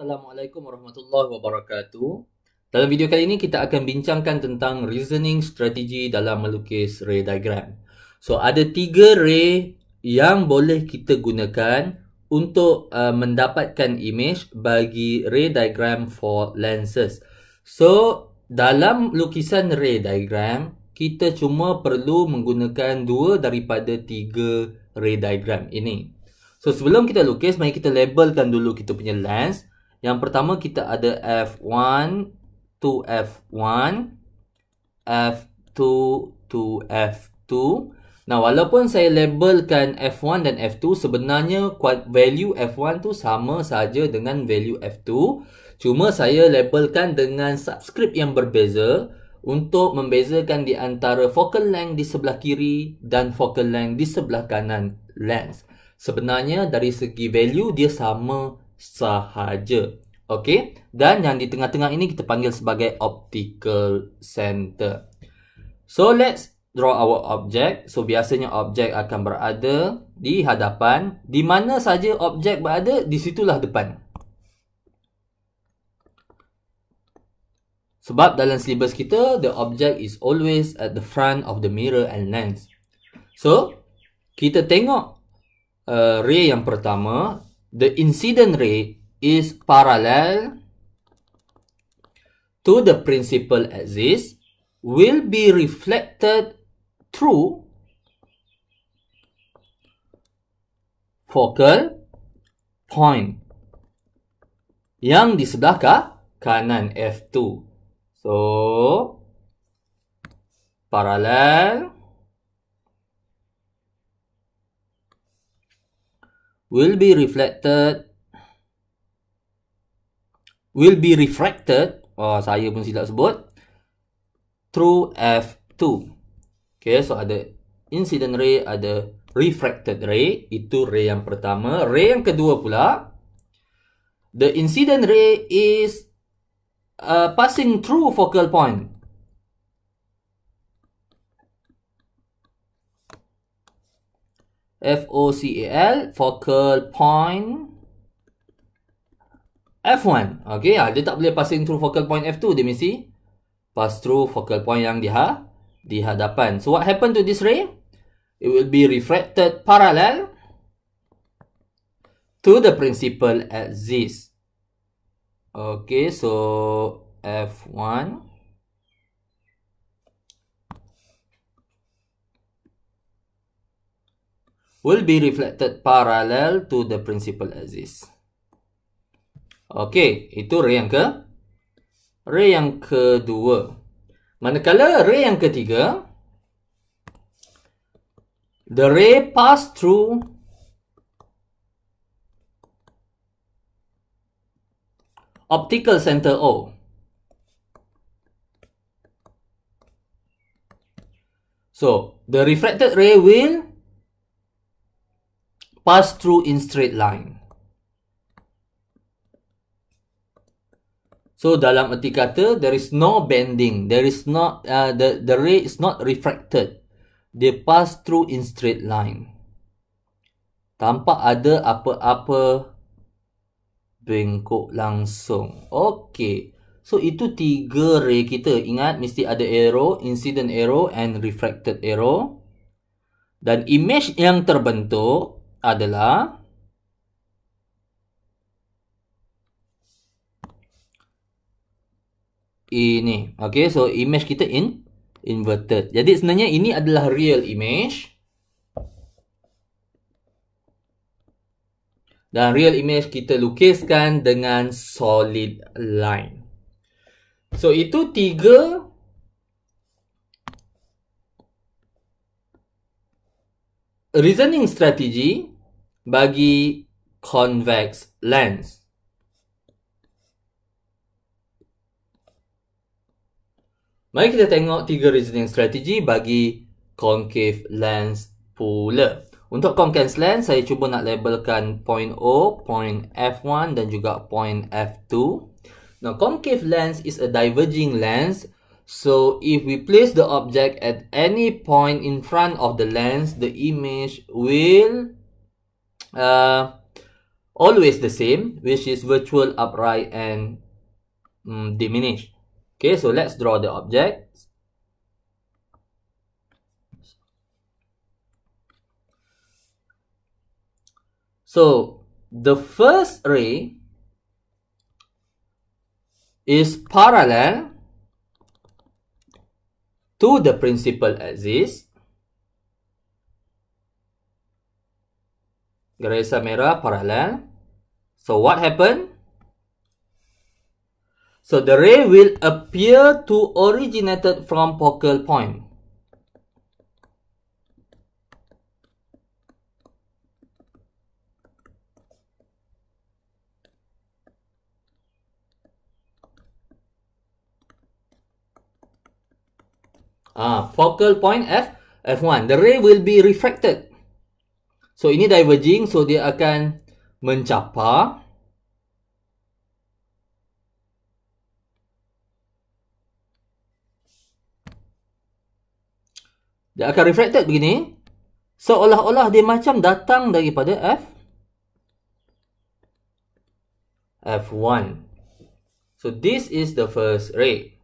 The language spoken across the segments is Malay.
Assalamualaikum warahmatullahi wabarakatuh. Dalam video kali ini kita akan bincangkan tentang reasoning strategi dalam melukis ray diagram. So ada tiga ray yang boleh kita gunakan untuk uh, mendapatkan image bagi ray diagram for lenses. So dalam lukisan ray diagram kita cuma perlu menggunakan dua daripada tiga ray diagram ini. So sebelum kita lukis mari kita labelkan dulu kita punya lens. Yang pertama kita ada F1 to F1, F2 to F2. Nah, walaupun saya labelkan F1 dan F2, sebenarnya value F1 tu sama saja dengan value F2. Cuma saya labelkan dengan subscript yang berbeza untuk membezakan di antara focal length di sebelah kiri dan focal length di sebelah kanan lens. Sebenarnya dari segi value dia sama sahaja. Okey, dan yang di tengah-tengah ini kita panggil sebagai optical center. So let's draw our object. So biasanya objek akan berada di hadapan. Di mana saja objek berada, di situlah depan. Sebab dalam syllabus kita, the object is always at the front of the mirror and lens. So, kita tengok uh, ray yang pertama the incident ray is parallel to the principal axis will be reflected through focal point yang di sebelah ka kanan F2. So, parallel will be reflected. Will be refracted. Oh saya pun silap sebut. Through f2 okay so ada incident ray ada refracted ray itu ray yang pertama. Ray yang kedua pula the incident ray is uh, passing through focal point F-O-C-A-L, focal point F1. Okay, ha, dia tak boleh passing through focal point F2. Dia mesti pass through focal point yang di, ha, di hadapan. So, what happened to this ray? It will be refracted parallel to the principal axis. Okay, so F1. Will be reflected parallel to the principal axis. Okey, itu ray yang ke ray yang kedua. Manakala ray yang ketiga the ray pass through optical center O. So, the refracted ray will pass through in straight line. So dalam erti kata there is no bending, there is not uh, the the ray is not refracted. They pass through in straight line. Tanpa ada apa-apa bengkok langsung. Okay. So itu tiga ray kita. Ingat mesti ada arrow, incident arrow and refracted arrow. Dan image yang terbentuk adalah ini. Okay, so image kita in inverted. Jadi sebenarnya ini adalah real image. Dan real image kita lukiskan dengan solid line. So itu tiga reasoning strategy bagi convex lens. Mari kita tengok tiga reasoning strategy bagi concave lens pula. Untuk concave lens, saya cuba nak labelkan point O, point F1 dan juga point F2. Now, concave lens is a diverging lens So if we place the object at any point in front of the lens, the image will uh, always the same, which is virtual, upright, and um, diminished. Okay, so let's draw the object. So, the first ray is parallel to the principal axis. Garis merah parallel. So what happened? So the ray will appear to originated from focal point. Ah, focal point F F1. The ray will be refracted. So ini diverging, so dia akan mencapar. Dia akan refracted begini. Seolah-olah dia macam datang daripada F F1. So this is the first ray.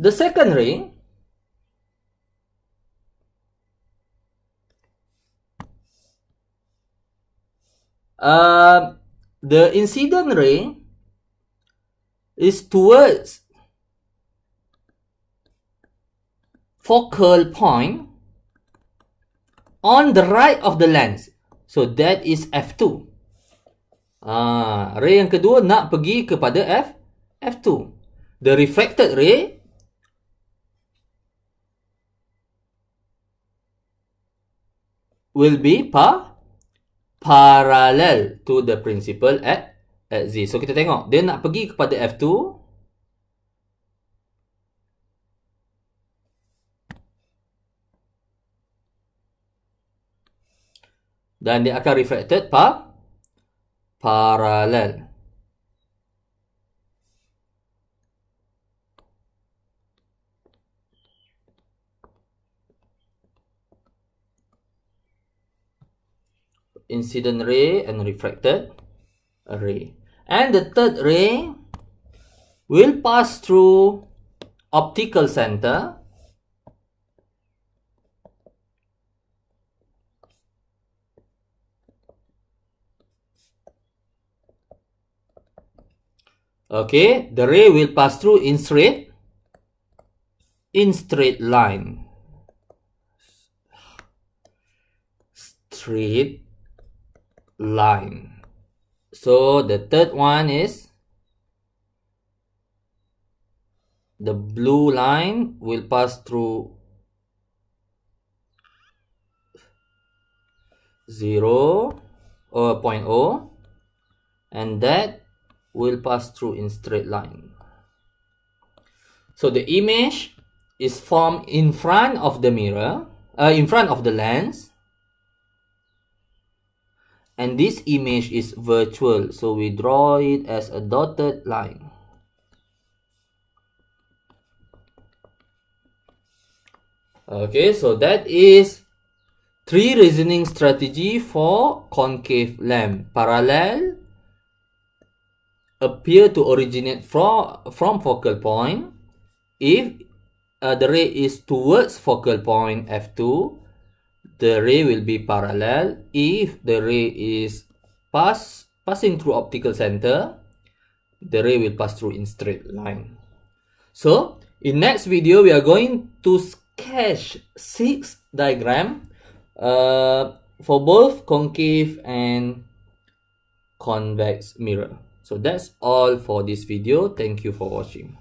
The second ray uh, the incident ray is towards focal point on the right of the lens. So that is F2. Ah, ray yang kedua nak pergi kepada F F2. The refracted ray will be pa parallel to the principal at at Z. So kita tengok dia nak pergi kepada F2 dan dia akan reflected pa parallel. Incident ray and refracted ray. And the third ray will pass through optical center Okay, the ray will pass through in straight in straight line. Straight line. So the third one is the blue line will pass through 0 or point O and that will pass through in straight line. So the image is formed in front of the mirror, uh, in front of the lens and this image is virtual so we draw it as a dotted line. Okay so that is three reasoning strategy for concave lamp. Parallel appear to originate from from focal point. If uh, the ray is towards focal point f2 the ray will be parallel if the ray is pass passing through optical center the ray will pass through in straight line. So in next video we are going to sketch six diagram uh, for both concave and convex mirror. So that's all for this video. Thank you for watching